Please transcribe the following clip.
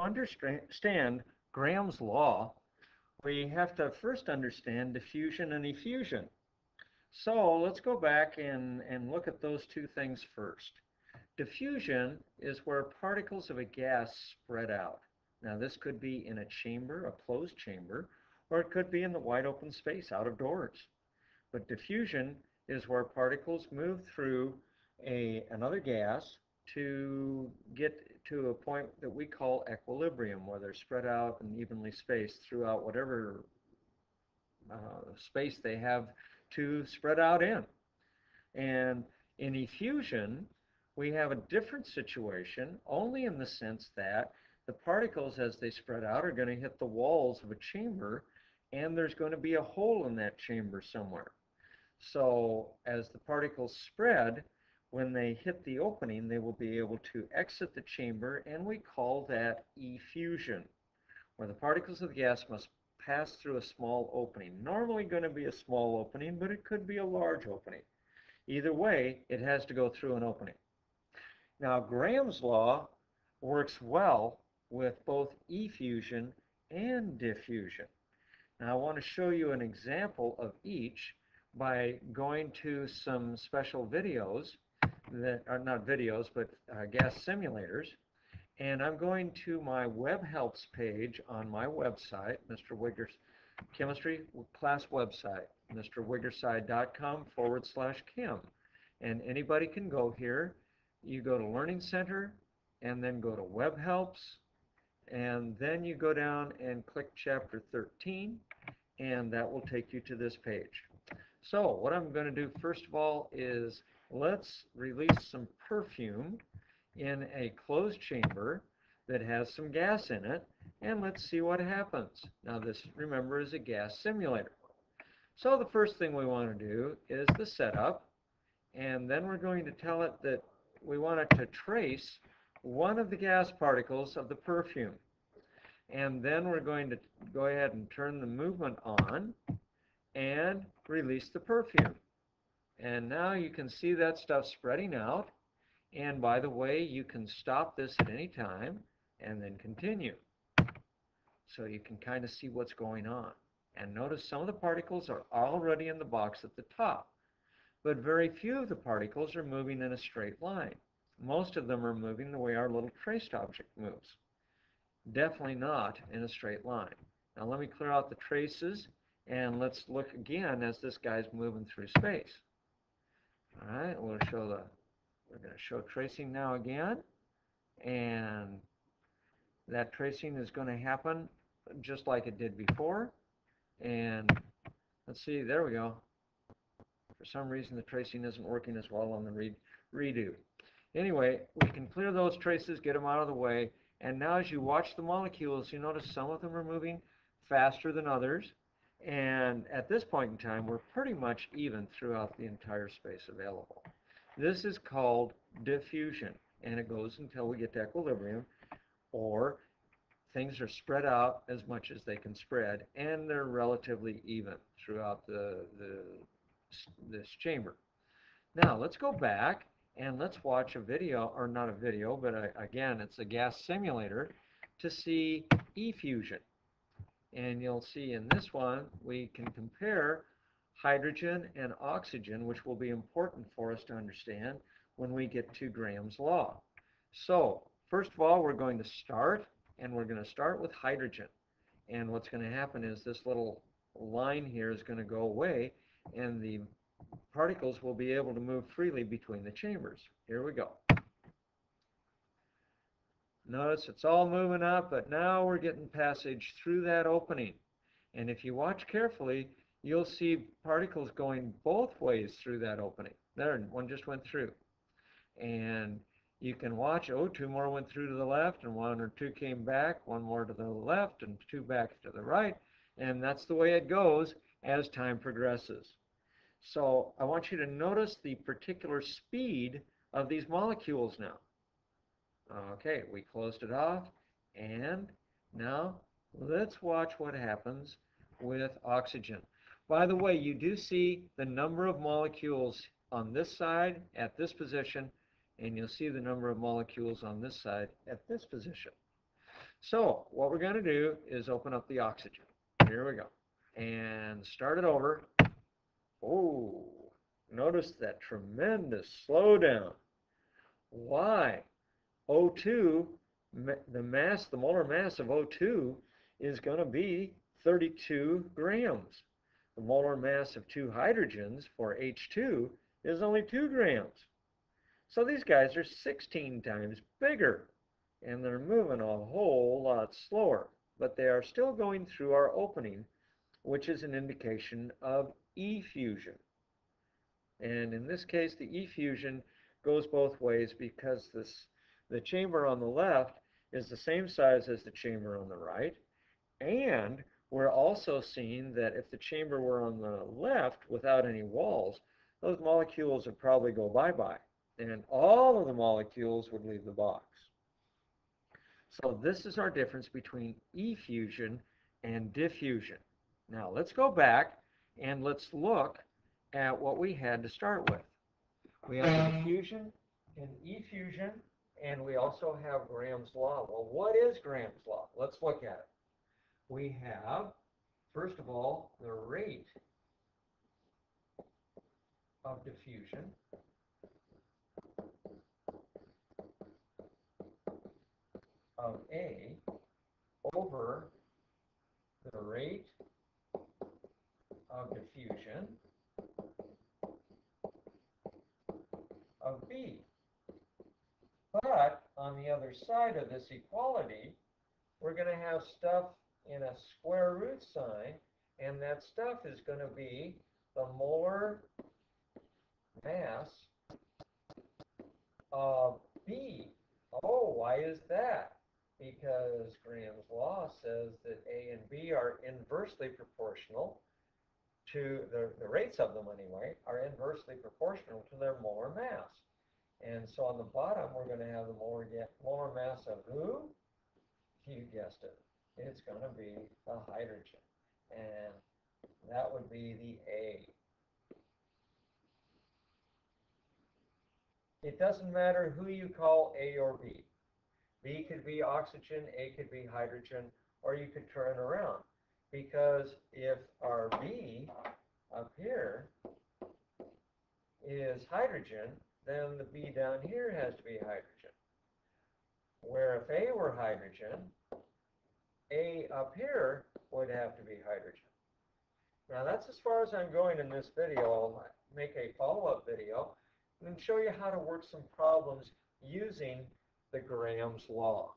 understand Graham's law, we have to first understand diffusion and effusion. So let's go back and, and look at those two things first. Diffusion is where particles of a gas spread out. Now this could be in a chamber, a closed chamber, or it could be in the wide open space out of doors. But diffusion is where particles move through a, another gas to get to a point that we call equilibrium, where they're spread out and evenly spaced throughout whatever uh, space they have to spread out in. And in effusion, we have a different situation only in the sense that the particles as they spread out are going to hit the walls of a chamber and there's going to be a hole in that chamber somewhere. So as the particles spread, when they hit the opening, they will be able to exit the chamber, and we call that effusion, where the particles of the gas must pass through a small opening. Normally going to be a small opening, but it could be a large opening. Either way, it has to go through an opening. Now, Graham's law works well with both effusion and diffusion. Now, I want to show you an example of each by going to some special videos that are not videos, but uh, gas simulators. And I'm going to my web helps page on my website, Mr. Wigger's chemistry class website, mrwiggerside.com forward slash chem. And anybody can go here. You go to Learning Center and then go to Web Helps. And then you go down and click Chapter 13, and that will take you to this page. So what I'm going to do first of all is let's release some perfume in a closed chamber that has some gas in it and let's see what happens. Now this remember is a gas simulator. So the first thing we want to do is the setup and then we're going to tell it that we want it to trace one of the gas particles of the perfume. And then we're going to go ahead and turn the movement on and release the perfume. And now you can see that stuff spreading out. And by the way, you can stop this at any time and then continue. So you can kind of see what's going on. And notice some of the particles are already in the box at the top. But very few of the particles are moving in a straight line. Most of them are moving the way our little traced object moves. Definitely not in a straight line. Now let me clear out the traces and let's look again as this guy's moving through space. All right, we'll show the, we're going to show tracing now again. And that tracing is going to happen just like it did before. And let's see, there we go. For some reason, the tracing isn't working as well on the re redo. Anyway, we can clear those traces, get them out of the way. And now as you watch the molecules, you notice some of them are moving faster than others. And at this point in time, we're pretty much even throughout the entire space available. This is called diffusion, and it goes until we get to equilibrium, or things are spread out as much as they can spread, and they're relatively even throughout the, the this chamber. Now, let's go back and let's watch a video, or not a video, but a, again, it's a gas simulator, to see effusion. And you'll see in this one, we can compare hydrogen and oxygen, which will be important for us to understand when we get to Graham's law. So, first of all, we're going to start, and we're going to start with hydrogen. And what's going to happen is this little line here is going to go away, and the particles will be able to move freely between the chambers. Here we go. Notice it's all moving up, but now we're getting passage through that opening. And if you watch carefully, you'll see particles going both ways through that opening. There, one just went through. And you can watch, oh, two more went through to the left, and one or two came back, one more to the left, and two back to the right. And that's the way it goes as time progresses. So I want you to notice the particular speed of these molecules now. Okay, we closed it off. And now let's watch what happens with oxygen. By the way, you do see the number of molecules on this side at this position, and you'll see the number of molecules on this side at this position. So what we're going to do is open up the oxygen. Here we go. And start it over. Oh, notice that tremendous slowdown. Why? O2, the mass, the molar mass of O2 is going to be 32 grams. The molar mass of two hydrogens for H2 is only 2 grams. So these guys are 16 times bigger and they're moving a whole lot slower, but they are still going through our opening, which is an indication of effusion. And in this case, the effusion goes both ways because this the chamber on the left is the same size as the chamber on the right, and we're also seeing that if the chamber were on the left without any walls, those molecules would probably go bye-bye, and all of the molecules would leave the box. So this is our difference between effusion and diffusion. Now let's go back and let's look at what we had to start with. We have diffusion and effusion, and we also have Graham's law. Well, what is Graham's law? Let's look at it. We have, first of all, the rate of diffusion of A over the rate of diffusion of B. But on the other side of this equality, we're going to have stuff in a square root sign, and that stuff is going to be the molar mass of B. Oh, why is that? because Graham's law says that A and B are inversely proportional to the, the rates of them anyway are inversely proportional to their molar mass. And so on the bottom, we're going to have the molar, molar mass of who? You guessed it. It's going to be the hydrogen. And that would be the A. It doesn't matter who you call A or B. B could be oxygen, A could be hydrogen, or you could turn around. Because if our B up here is hydrogen, then the B down here has to be hydrogen. Where if A were hydrogen, A up here would have to be hydrogen. Now that's as far as I'm going in this video. I'll make a follow-up video and show you how to work some problems using the Graham's law.